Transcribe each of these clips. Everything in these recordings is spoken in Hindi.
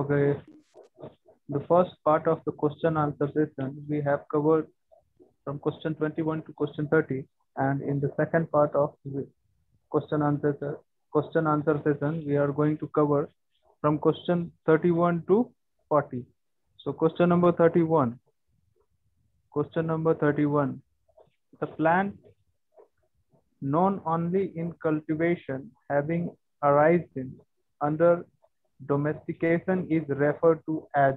Okay, the first part of the question answer session we have covered from question 21 to question 30 and in the second part of the question answer uh, question answer session we are going to cover from question 31 to 40 so question number 31 question number 31 the plant known only in cultivation having arisen under domestication is referred to as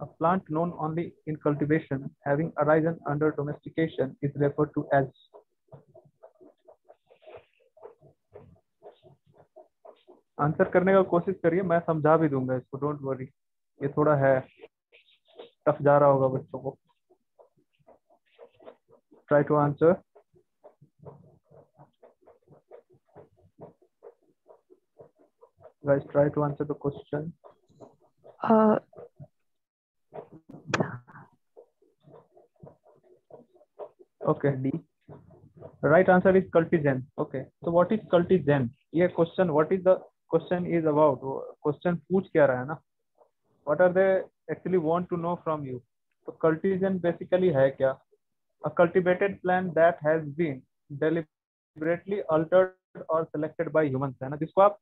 a plant known only in cultivation having arisen under domestication is referred to as answer करने का कोशिश करिए मैं समझा भी दूँगा इसको डोंट वरी ये थोड़ा है टफ जा रहा होगा बच्चों को try to answer guys try to answer the question Uh, okay d right answer is cultigen okay so what is cultigen ये question what is the question is about question पूछ क्या रहा है ना what are they actually want to know from you तो cultigen basically है क्या a cultivated plant that has been deliberately altered or selected by humans है ना जिसको आप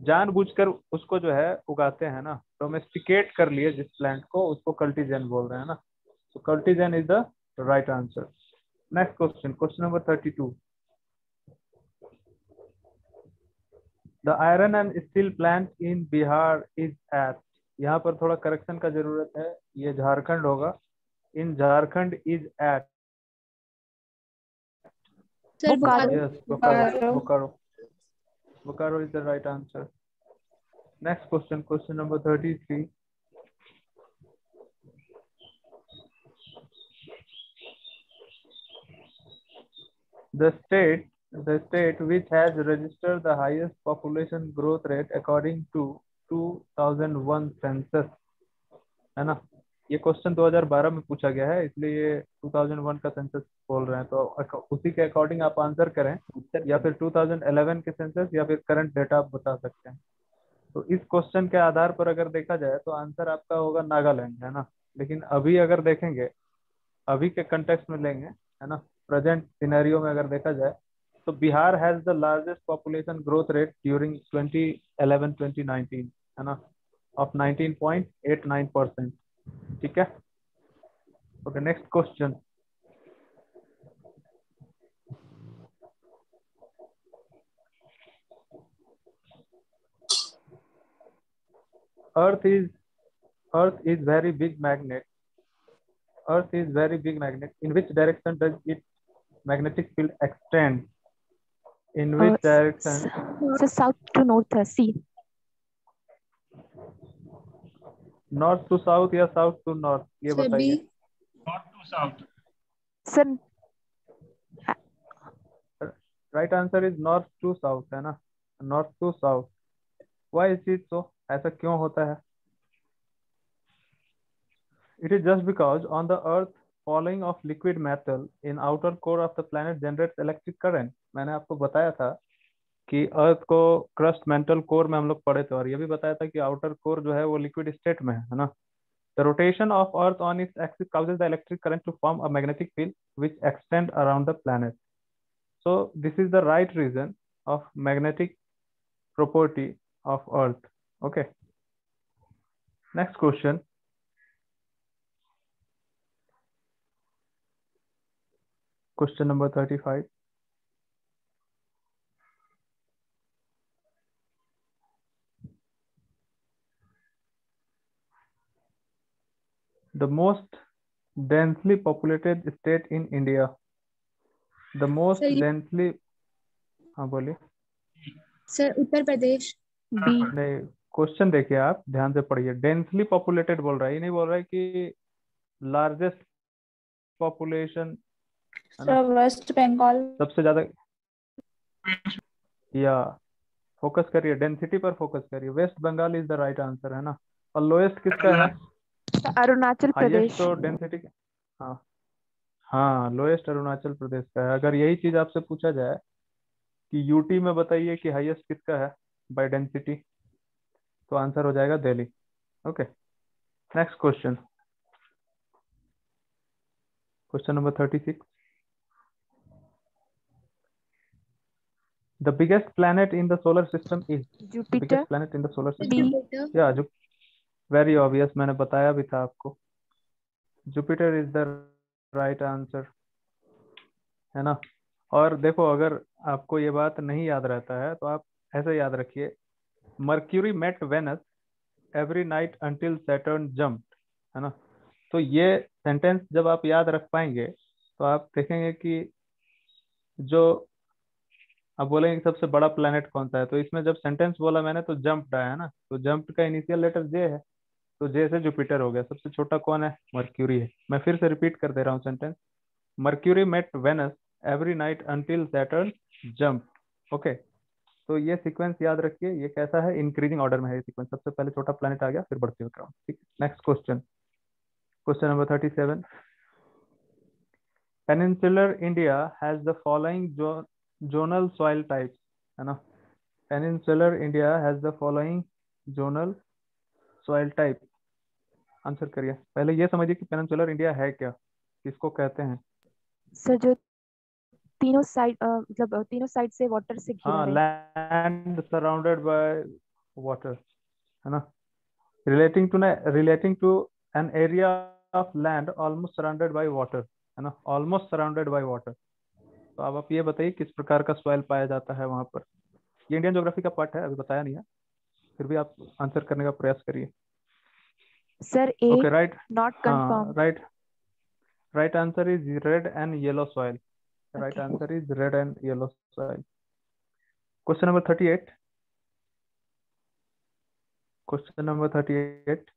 जानबूझकर उसको जो है उगाते हैं ना डोमेस्टिकेट कर लिए जिस प्लांट को उसको कल्टीजन बोल रहे हैं ना। तो कल्टीजन is the right answer next question question number thirty two the iron and steel plant in Bihar is at यहाँ पर थोड़ा करेक्शन का ज़रूरत है ये झारखंड होगा। In Jharkhand is at sir Bokaro. Bokaro is the right answer? Next question question number 33 the state the state which has registered the highest population growth rate according to 2001 census. ना ये क्वेश्चन 2012 में पूछा गया है, इसलिए ये 2001 का सेंसस बोल रहे हैं। तो उसी के अकॉर्डिंग आप आंसर करें, या फिर 2011 के सेंसस या फिर करंट डेटा आप बता सकते हैं। तो इस क्वेश्चन के आधार पर अगर देखा जाए तो आंसर आपका होगा नागालैंड, है ना? लेकिन अभी अगर देखेंगे, अभी के कंटेक्स्ट में लेंगे, है ना? प्रेजेंट सिनेरियो में अगर देखा जाए तो Bihar has the largest population growth rate during 2011 2019 है ना? ऑफ़ 19.89 परसेंट ठीक है? Okay next question earth is earth is very big magnet earth is very big magnet in which direction does it magnetic field extend in which direction south to north see north to south या साउथ टू नॉर्थ ये बताइए। North to south sir right answer is north to south है ना? North to south why is it so ऐसा क्यों होता है? It is just because on the earth following of liquid metal in outer core of the planet generate electric current मैंने आपको बताया था कि अर्थ को क्रस्ट मेंटल कोर में हम लोग पढ़े थे और ये भी बताया था कि आउटर कोर जो है वो लिक्विड स्टेट में है ना? The rotation of earth on it axis causes the electric current to form a magnetic field which extend around the planet so this is the right reason of magnetic property of earth okay next question question number thirty five The most densely populated state in India. The most Sir, densely हाँ बोलिए। सर उत्तर प्रदेश. नहीं क्वेश्चन देखिए आप ध्यान से पढ़िए। डेंसली पॉपुलेटेड बोल रहा है ये नहीं बोल रहा है कि लार्जेस्ट पॉपुलेशन वेस्ट बंगाल सबसे ज़्यादा या फोकस करिए डेंसिटी पर फोकस करिए। West Bengal is the right answer है ना? और लोएस्ट किसका है? अरुणाचल प्रदेश तो डेंसिटी हाँ हाँ लोएस्ट अरुणाचल प्रदेश का है अगर यही चीज़ आपसे पूछा जाए कि यूटी में बताइए कि हाईएस्ट किसका है बाय डेंसिटी तो आंसर हो जाएगा Delhi okay next question question number thirty six The biggest planet in the solar system is Jupiter. biggest planet in the solar system. Jupiter. Yeah, जो वेरी ऑब्वियस मैंने बताया भी था आपको। Jupiter is the right answer है ना? और देखो, अगर आपको ये बात नहीं याद रहता है तो आप ऐसे याद रखिए Mercury met Venus every night until Saturn jump है ना? तो ये सेंटेंस जब आप याद रख पाएँगे तो आप देखेंगे कि जो आप बोलेंगे सबसे बड़ा प्लेनेट कौन सा है तो इसमें जब सेंटेंस बोला मैंने तो जंप आया ना? तो जंप का इनिशियल लेटर जे है। तो जे से जुपिटर हो गया, सबसे छोटा कौन है? मर्क्यूरी है। मैं फिर से रिपीट कर दे रहा हूँ sentence Mercury met Venus every night until Saturn jump okay तो ये सीक्वेंस याद रखिए, ये कैसा है? इंक्रीजिंग ऑर्डर में है ये सीक्वेंस सबसे पहले छोटा प्लेनेट आ गया, फिर बढ़ते हुए क्रम ठीक next question question number thirty seven peninsular India has the following zonal soil types. है ना? Peninsular india has the following zonal soil type answer करिए। पहले ये समझिए कि पेनिनसुलर इंडिया है क्या? किसको कहते हैं? सर जो तीनों साइड मतलब तीनों साइड से वाटर से घिरा हाँ लैंड सराउंडेड बाय वाटर है ना? Relating to relating to an area of land almost surrounded by water है ना? ऑलमोस्ट सराउंडेड बाय वाटर तो अब आप ये बताइए किस प्रकार का सॉइल पाया जाता है वहाँ पर? ये इंडियन ज्योग्राफी का पार्ट है अभी बताया नहीं है। फिर भी आप आंसर करने का प्रयास करिए। Sir A okay right not confirm right right answer is red and yellow soil right answer is red and yellow soil question number thirty eight question number thirty eight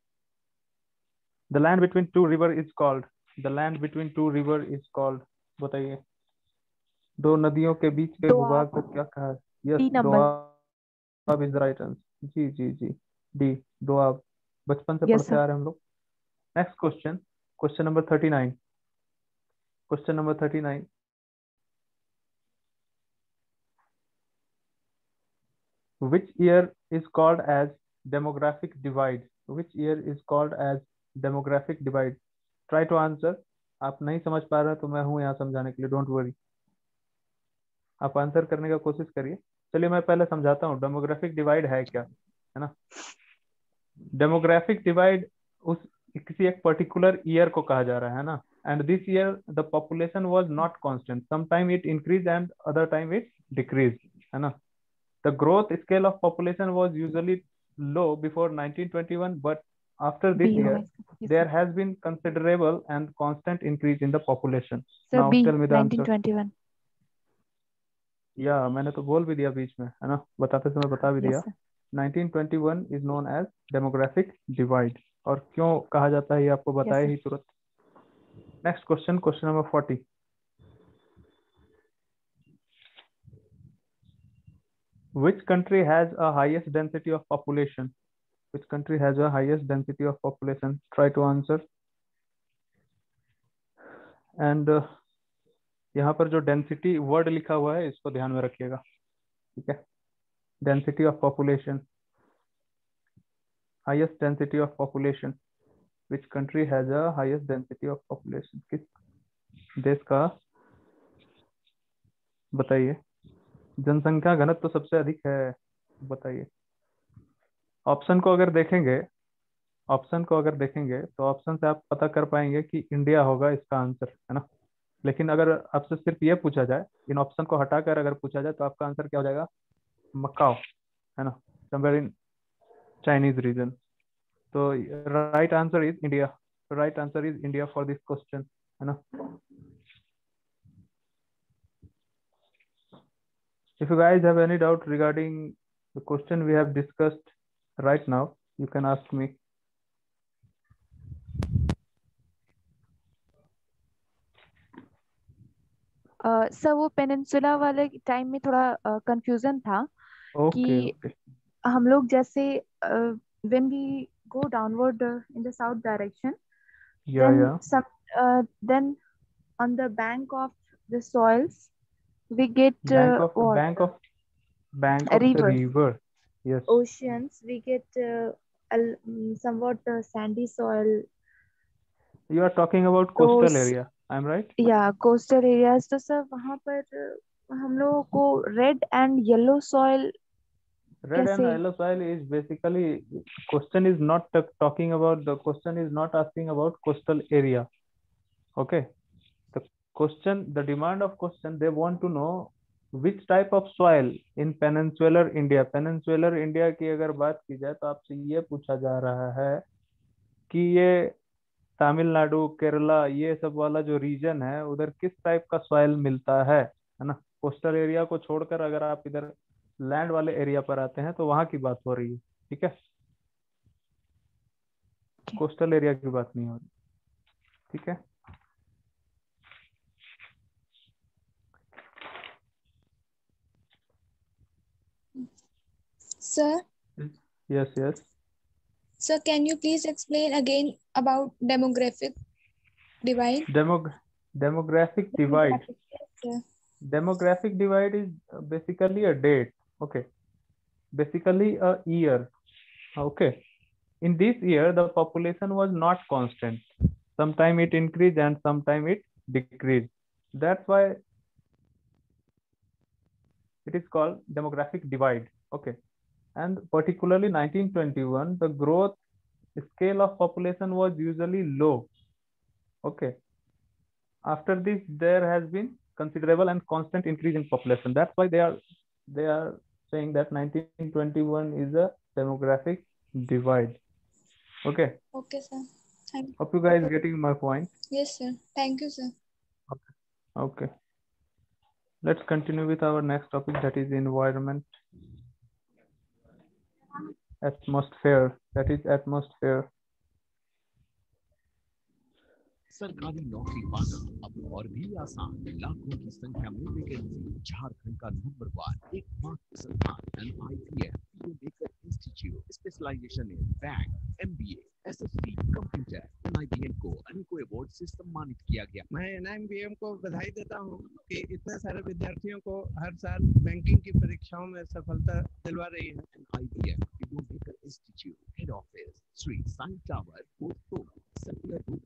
the land between two river is called the land between two river is called बताइए। दो नदियों के बीच के। भूभाग को क्या कहा है? Yes doab is right answer जी जी जी। डी दो आप बचपन से Yes, पढ़ते आ रहे हम लोग। Next question question number thirty nine question number thirty nine which year is called as demographic divide? Which year is called as demographic divide? Try to answer आप नहीं समझ पा रहे तो मैं हूँ यहाँ समझाने के लिए। डोंट वरी आप आंसर करने का कोशिश करिए। चलिए मैं पहले समझाता हूँ डेमोग्राफिक डिवाइड है क्या? है ना? डेमोग्राफिक डिवाइड उस किसी एक पर्टिकुलर ईयर को कहा जा रहा है ना? And this year the population was not constant sometime it increase and other time it decrease है ना? The growth scale of population was usually low before nineteen twenty one but after this BOS. year yes, there sir. has been considerable and constant increase in या मैंने तो बोल भी दिया बीच में है ना? बताते समय बता भी दिया। Yes, 1921 is known as demographic divide और क्यों कहा जाता है ये आपको बताया ही तुरंत? Next question question number 40 which country has a density of population which country has a density of population try to answer and यहाँ पर जो डेंसिटी वर्ड लिखा हुआ है, इसको ध्यान में रखिएगा। ठीक है? Density of population highest density of population which country has highest density of population किस देश का? बताइए। जनसंख्या घनत्व तो सबसे अधिक है। बताइए। ऑप्शन को अगर देखेंगे ऑप्शन को अगर देखेंगे तो ऑप्शन से आप पता कर पाएँगे कि इंडिया होगा इसका आंसर है ना? लेकिन अगर आपसे सिर्फ़ ये पूछा जाए, इन ऑप्शन को हटाकर अगर पूछा जाए तो आपका आंसर क्या हो जाएगा? मकाओ, है ना? समवेयर इन चाइनीज़ रीजन तो right answer is India right answer is India for this question है ना? If you guys have any doubt regarding the question we have discussed right now, you can ask me. Sir वो पेनिनसुला वाले टाइम में थोड़ा कंफ्यूजन uh, था कि हम लोग जैसे when we go downward in the south direction then on the bank of the soils we get bank of bank of river yes oceans we get somewhat sandy soil you are talking about coastal area I'm right? Yeah, coastal areas. तो सर वहाँ पर uh, हम लोगों को red and yellow soil Red and yellow soil is basically question is not talking about the question is not asking about coastal area. Okay. The question, the demand of question, they want to know which type of soil in peninsular India. Peninsular India की अगर बात की जाए तो आपसे ये पूछा जा रहा है कि ये तमिलनाडु केरला ये सब वाला जो रीजन है उधर किस टाइप का सॉइल मिलता है है ना? कोस्टल एरिया को छोड़कर अगर आप इधर लैंड वाले एरिया पर आते हैं तो वहाँ की बात हो रही है ठीक है? कोस्टल एरिया की बात नहीं हो रही ठीक है? Sir, yes yes sir, can you please explain again about demographic divide? Demo demographic divide. Yes, demographic divide is uh, basically a date okay? Basically a year okay? In this year the population was not constant. Sometime it increased and sometime it decreased. That's why it is called demographic divide okay and particularly 1921 the growth scale of population was usually low. Okay. After this there has been considerable and constant increase in population. That's why they are they are saying that 1921 is a demographic divide. Okay. Okay, sir. Thank hope you guys getting my point. Yes, sir. Thank you, sir. okay. Let's continue with our next topic that is environment atmosphere. That is atmosphere. सरकारी नौकरी पाना अब और भी आसान। लाखों की संख्या में वैकेंसी झारखंड का नंबर वन एकमात्र संस्थान NITM maker institute specialization in bank MBA SSC computer NITM को अनेकों अवार्ड से सम्मानित किया गया। मैं एनआईबीएम को बधाई देता हूँ कि इतने सारे विद्यार्थियों को हर साल बैंकिंग की परीक्षाओं में सफलता दिलवा रही है। NITM maker institute Agricultural Institute, Head Office, Sri Sun Tower, Kotturu, Sangalur